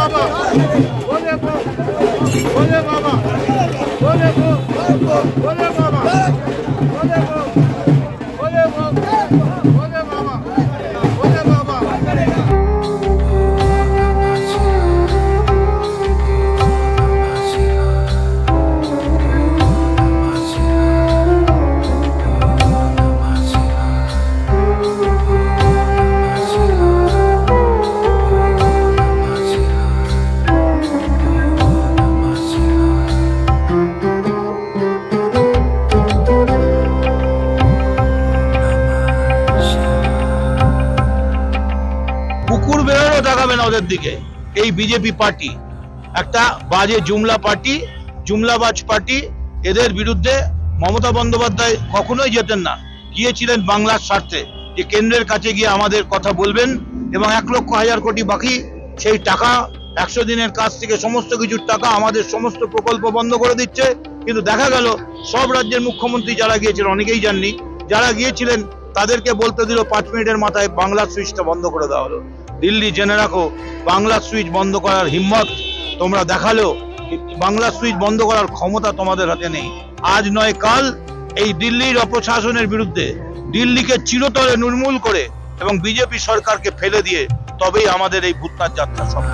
বাবা বলে গো বলে বাবা বলে গো বলে দেখাবে না ওদের দিকে। এই বিজেপি পার্টি, একটা বাজে জুমলা পার্টি, জুমলাবাজ পার্টি, এদের বিরুদ্ধে মমতা বন্দ্যোপাধ্যায় কখনোই যেতেন না। গিয়েছিলেন বাংলার স্বার্থে যে কেন্দ্রের কাছে গিয়ে আমাদের কথা বলবেন এবং এক লক্ষ হাজার কোটি বাকি সেই টাকা, একশো দিনের কাজ থেকে সমস্ত কিছুর টাকা আমাদের সমস্ত প্রকল্প বন্ধ করে দিচ্ছে। কিন্তু দেখা গেল, সব রাজ্যের মুখ্যমন্ত্রী যারা গিয়েছিলেন অনেকেই যাননি, যারা গিয়েছিলেন, তাদেরকে বলতে দিল পাঁচ মিনিটের মাথায় বাংলার সুইচটা বন্ধ করে দেওয়া হলো। দিল্লি জেনে রাখো, বাংলা সুইচ বন্ধ করার হিম্মত তোমরা দেখালেও বাংলা সুইচ বন্ধ করার ক্ষমতা তোমাদের হাতে নেই। আজ নয়, কাল এই দিল্লির অপ্রশাসনের বিরুদ্ধে দিল্লিকে চিরতরে নির্মূল করে এবং বিজেপি সরকারকে ফেলে দিয়ে তবেই আমাদের এই ভূতনাথ যাত্রা হবে।